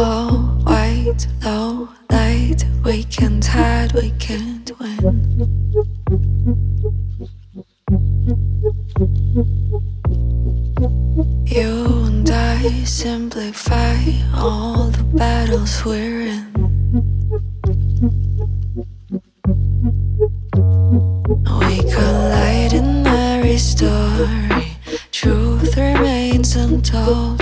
Oh, wait, low, light. we can't hide, we can't win. You and I simplify all the battles we're in. We collide in every story. Truth remains untold.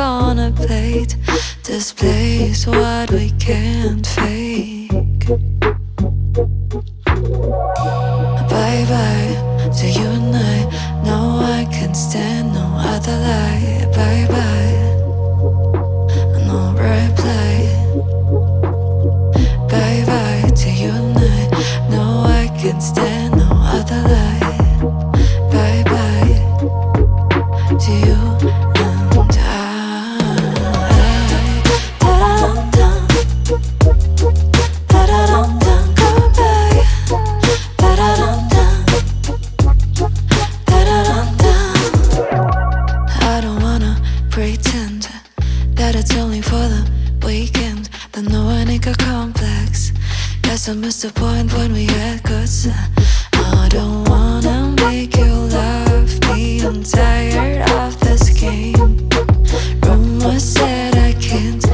On a plate. Displays what we can't fake. Bye bye to you and I. No, I can't stand no other lie. Bye bye. No reply. Bye bye to you and I. No, I can't stand no other lie. Bye bye to you and I. pretend that it's only for the weekend. That no one got complex. Guess I missed the point when we had good. I don't wanna make you love me. I'm tired of this game. Rumors said I can't.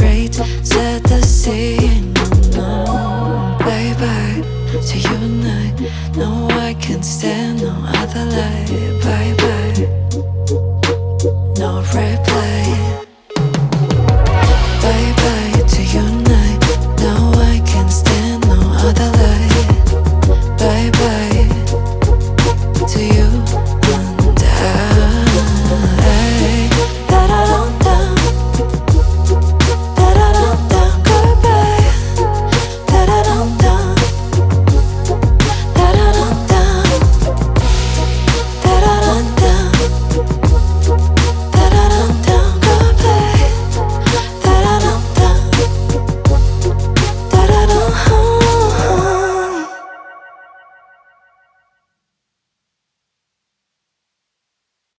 Raitt said the same. No, bye bye to you and I. No, I can't stand no other life.